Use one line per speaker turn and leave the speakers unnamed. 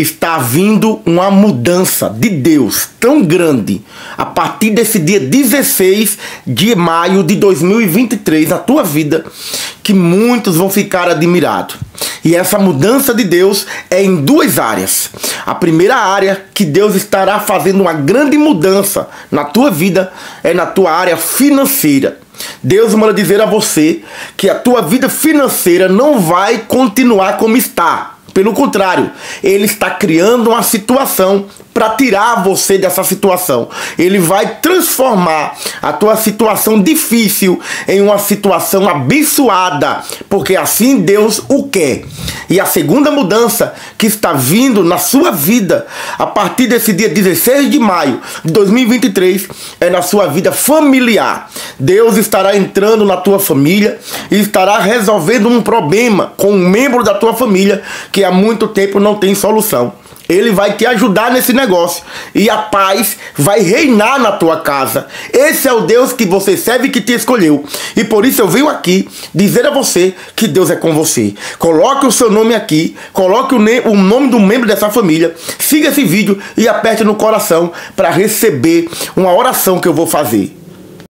está vindo uma mudança de Deus tão grande a partir desse dia 16 de maio de 2023 na tua vida que muitos vão ficar admirados. E essa mudança de Deus é em duas áreas. A primeira área que Deus estará fazendo uma grande mudança na tua vida é na tua área financeira. Deus manda dizer a você que a tua vida financeira não vai continuar como está. Pelo contrário, ele está criando uma situação para tirar você dessa situação. Ele vai transformar a tua situação difícil em uma situação abençoada, porque assim Deus o quer. E a segunda mudança que está vindo na sua vida a partir desse dia 16 de maio de 2023 é na sua vida familiar. Deus estará entrando na tua família e estará resolvendo um problema com um membro da tua família que há muito tempo não tem solução. Ele vai te ajudar nesse negócio e a paz vai reinar na tua casa. Esse é o Deus que você serve e que te escolheu. E por isso eu venho aqui dizer a você que Deus é com você. Coloque o seu nome aqui, coloque o, o nome do membro dessa família, siga esse vídeo e aperte no coração para receber uma oração que eu vou fazer.